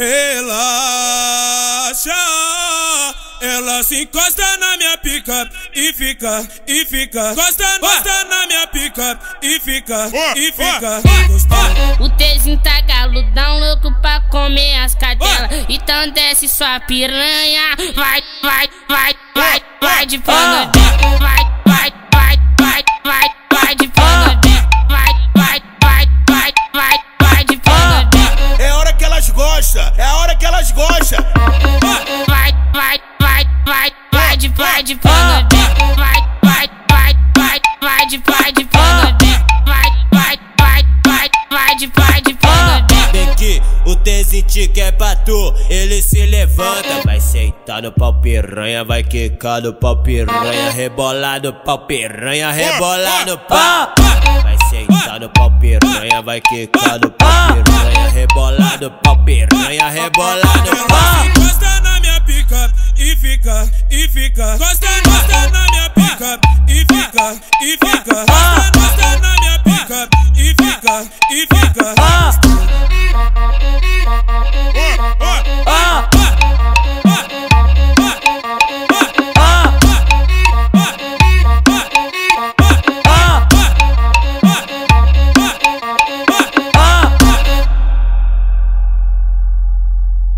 Relaxa, ela se encosta na minha pica e fica, e fica, encosta, encosta na minha pica e fica, e fica. O Tezinho tá galudão, louco pra comer as cadelas. Então desce sua piranha, vai, vai, vai, vai, vai de pano, vai, de vai de pano, vai, vai, vai, vai, vai de vai de pano. Que o Tezinho quer pra tu, ele se levanta, vai sentar no pau piranha, vai quicar no pau piranha, rebolar no pau piranha, rebolar no pau. Vai sentar no pau piranha, vai quicar no pau piranha, rebolar no pau piranha, rebolar no pau. encosta na minha pica e fica, e fica, encosta, encosta na minha pica e fica, e fica, encosta, encosta na minha pica e fica, e fica.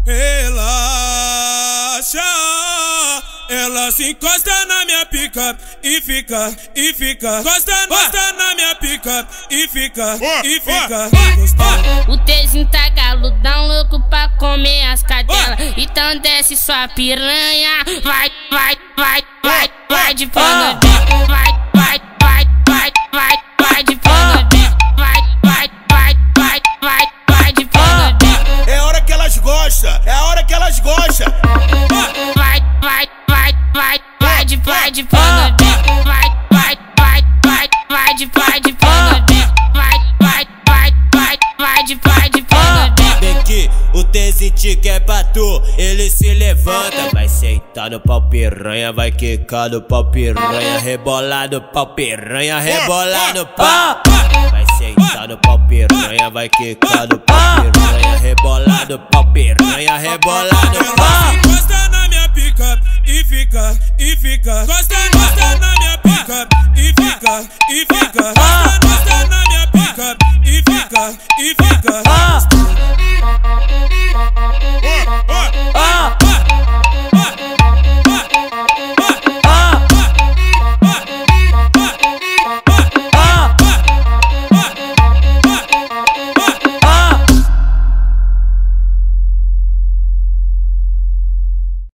Relaxa, ela se encosta na minha pica e fica, e fica, encosta, encosta na minha pica e fica, e fica. O Tezinho tá galudão, louco pra comer as cadelas. Então desce sua piranha, vai, vai, vai, vai, vai de pano, vai, vai, vai, vai, vai, vai de pano, vai, vai, vai, vai, vai, vai de pano, É a hora que elas gostam, é a hora que elas gostam. vai, vai, vai, vai, vai de vai de pano, Tezinho quer pra tu, ele se levanta, vai sentar no pau piranha, vai quicar no pau piranha, rebolar no pau piranha, rebolar no pau. Vai sentar no pau piranha, vai quicar no pau piranha, rebolar no pau piranha, rebolar no pau. encosta na minha pica e fica, e fica, encosta,